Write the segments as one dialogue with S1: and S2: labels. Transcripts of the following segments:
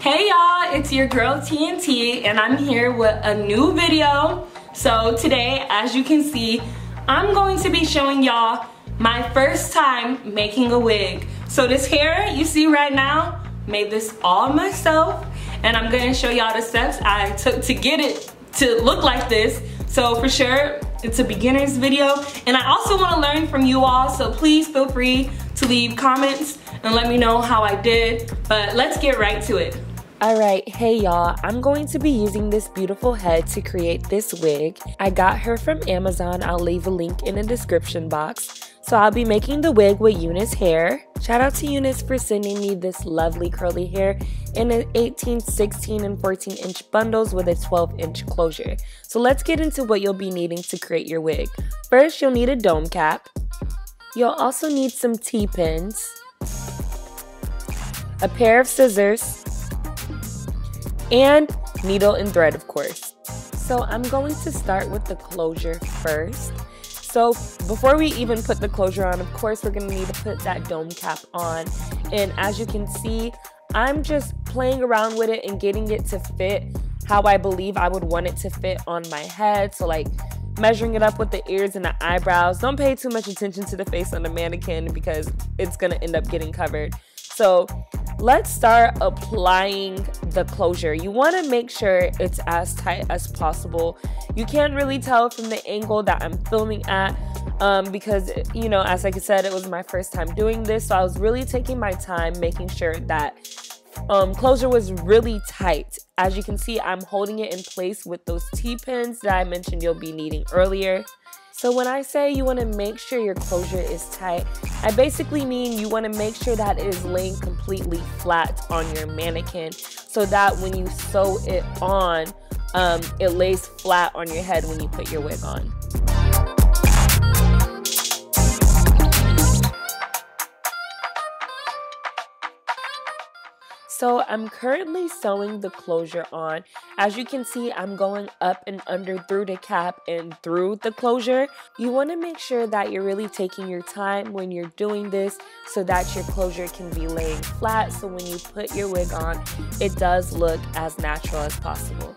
S1: Hey y'all, it's your girl TNT and I'm here with a new video. So today, as you can see, I'm going to be showing y'all my first time making a wig. So this hair you see right now, made this all myself and I'm gonna show y'all the steps I took to get it to look like this. So for sure, it's a beginner's video. And I also wanna learn from you all, so please feel free to leave comments and let me know how I did. But let's get right to it.
S2: Alright, hey y'all, I'm going to be using this beautiful head to create this wig. I got her from Amazon, I'll leave a link in the description box. So I'll be making the wig with UNice hair. Shout out to UNice for sending me this lovely curly hair in an 18, 16, and 14 inch bundles with a 12 inch closure. So let's get into what you'll be needing to create your wig. First, you'll need a dome cap. You'll also need some T-pins, a pair of scissors, and needle and thread, of course. So I'm going to start with the closure first. So before we even put the closure on, of course, we're gonna need to put that dome cap on. And as you can see, I'm just playing around with it and getting it to fit how I believe I would want it to fit on my head. So like measuring it up with the ears and the eyebrows. Don't pay too much attention to the face on the mannequin because it's gonna end up getting covered. So let's start applying the closure. You want to make sure it's as tight as possible. You can't really tell from the angle that I'm filming at um, because, you know, as I said, it was my first time doing this. So I was really taking my time making sure that um, closure was really tight. As you can see, I'm holding it in place with those T-pins that I mentioned you'll be needing earlier. So when I say you want to make sure your closure is tight, I basically mean you want to make sure that it is laying completely flat on your mannequin so that when you sew it on, um, it lays flat on your head when you put your wig on. So I'm currently sewing the closure on. As you can see, I'm going up and under through the cap and through the closure. You want to make sure that you're really taking your time when you're doing this so that your closure can be laying flat. So when you put your wig on, it does look as natural as possible.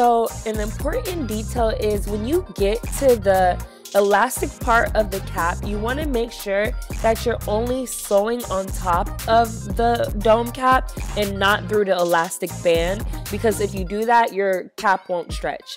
S2: So an important detail is when you get to the elastic part of the cap, you want to make sure that you're only sewing on top of the dome cap and not through the elastic band because if you do that, your cap won't stretch.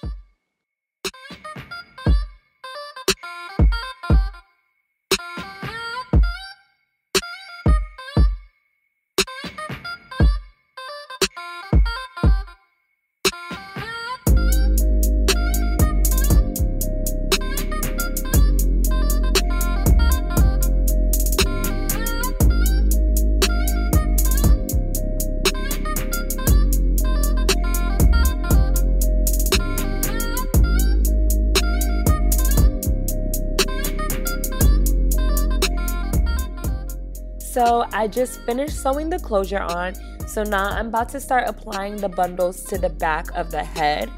S2: So I just finished sewing the closure on. So now I'm about to start applying the bundles to the back of the head.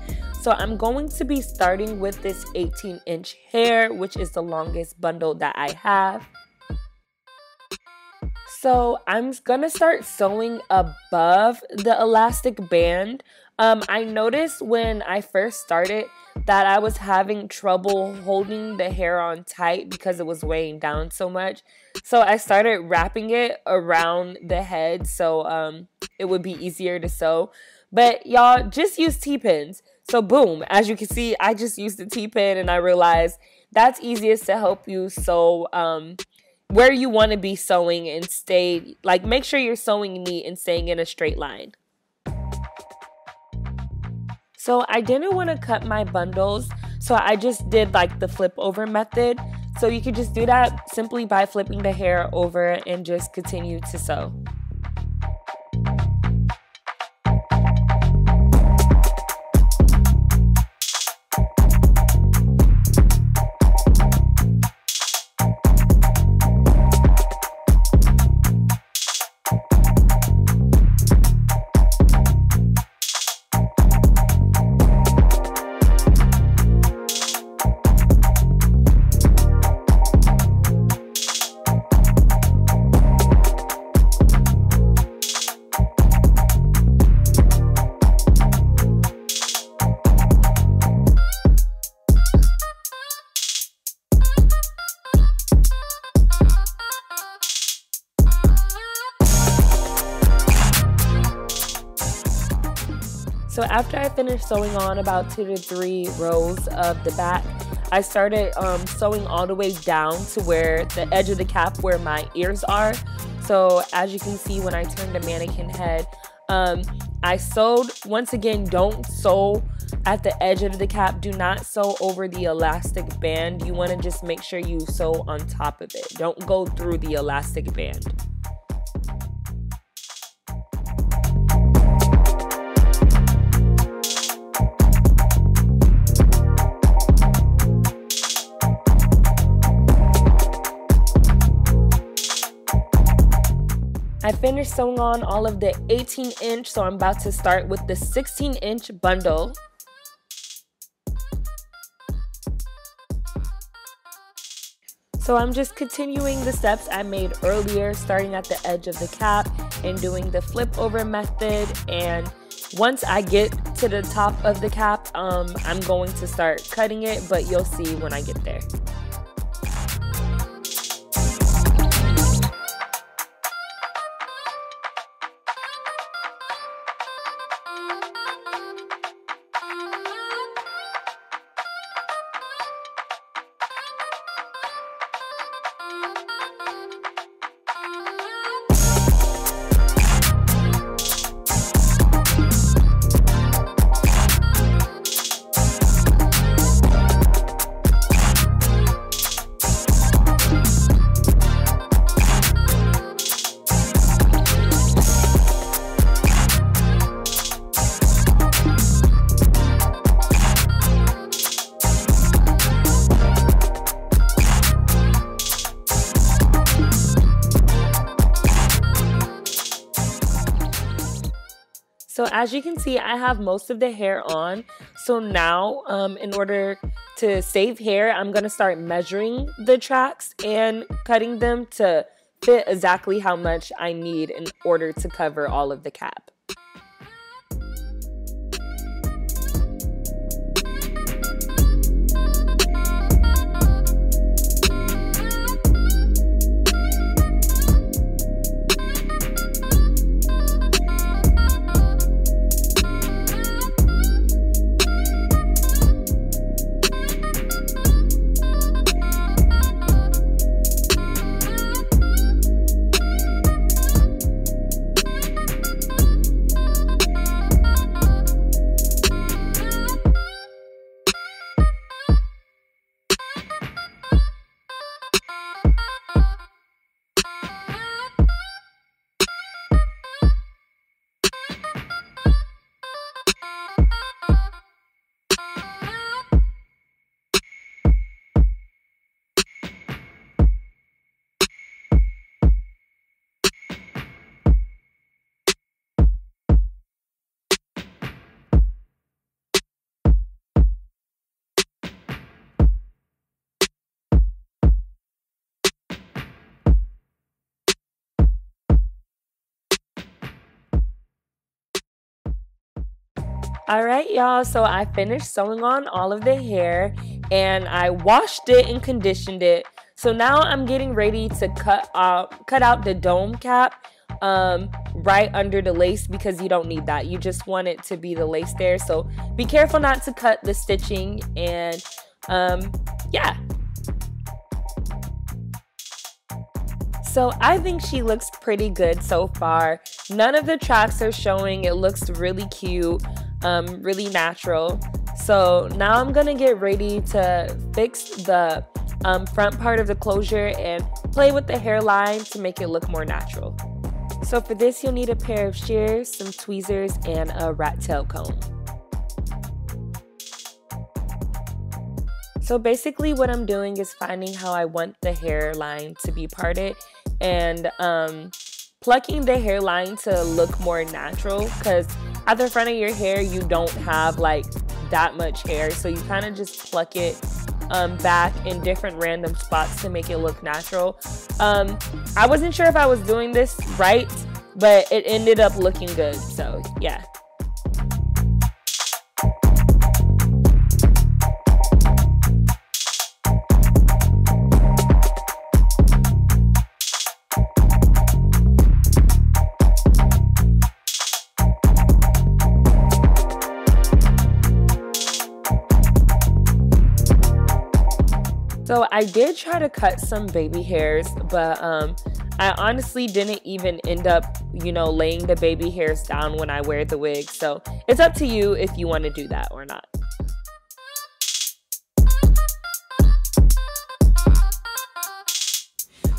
S2: So I'm going to be starting with this 18 inch hair, which is the longest bundle that I have. So I'm gonna start sewing above the elastic band. Um, I noticed when I first started that I was having trouble holding the hair on tight because it was weighing down so much. So I started wrapping it around the head so um, it would be easier to sew. But y'all just use T-pins. So boom, as you can see, I just used the T-pin and I realized that's easiest to help you sew um, where you want to be sewing and stay, like make sure you're sewing neat and staying in a straight line. So I didn't want to cut my bundles, so I just did like the flip over method. So you could just do that simply by flipping the hair over and just continue to sew. After I finished sewing on about two to three rows of the back, I started um, sewing all the way down to where the edge of the cap where my ears are. So as you can see when I turn the mannequin head, um, I sewed, once again, don't sew at the edge of the cap. Do not sew over the elastic band. You want to just make sure you sew on top of it. Don't go through the elastic band. I finished sewing on all of the 18 inch, so I'm about to start with the 16 inch bundle. So I'm just continuing the steps I made earlier, starting at the edge of the cap and doing the flip over method. And once I get to the top of the cap, um, I'm going to start cutting it, but you'll see when I get there. Thank you. So as you can see, I have most of the hair on. So now, um, in order to save hair, I'm gonna start measuring the tracks and cutting them to fit exactly how much I need in order to cover all of the cap. All right, y'all. So I finished sewing on all of the hair and I washed it and conditioned it. So now I'm getting ready to cut out cut out the dome cap um, right under the lace because you don't need that. You just want it to be the lace there. So be careful not to cut the stitching and um, yeah. So I think she looks pretty good so far. None of the tracks are showing. It looks really cute um, really natural. So now I'm gonna get ready to fix the um, front part of the closure and play with the hairline to make it look more natural. So for this, you'll need a pair of shears, some tweezers, and a rat tail comb. So basically what I'm doing is finding how I want the hairline to be parted and um, plucking the hairline to look more natural because at the front of your hair, you don't have like that much hair. So you kind of just pluck it um, back in different random spots to make it look natural. Um, I wasn't sure if I was doing this right, but it ended up looking good. So yeah. I did try to cut some baby hairs, but um, I honestly didn't even end up, you know, laying the baby hairs down when I wear the wig. So it's up to you if you want to do that or not.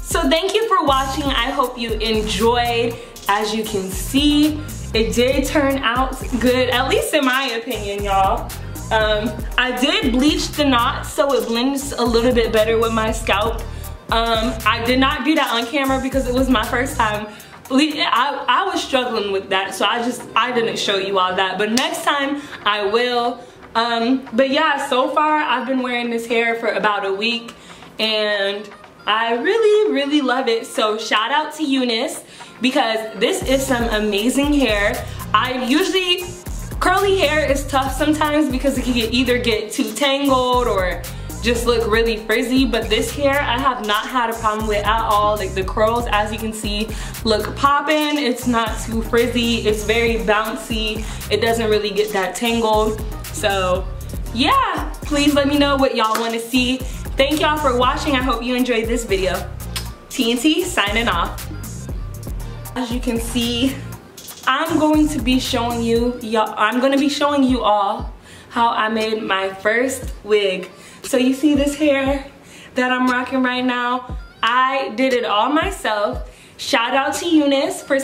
S1: So thank you for watching. I hope you enjoyed. As you can see, it did turn out good, at least in my opinion, y'all. Um, I did bleach the knots so it blends a little bit better with my scalp. Um, I did not do that on camera because it was my first time. I, I was struggling with that, so I just, I didn't show you all that. But next time, I will. Um, but yeah, so far, I've been wearing this hair for about a week. And I really, really love it. So shout out to UNice because this is some amazing hair. I usually, curly hair is tough sometimes because it can get, either get too tangled or just look really frizzy but this hair I have not had a problem with at all. Like the curls as you can see look popping it's not too frizzy. It's very bouncy. It doesn't really get that tangled. So yeah please let me know what y'all want to see. Thank y'all for watching. I hope you enjoyed this video. TNT signing off. As you can see I'm going to be showing you y'all I'm going to be showing you all how I made my first wig so you see this hair that I'm rocking right now? I did it all myself. Shout out to UNice for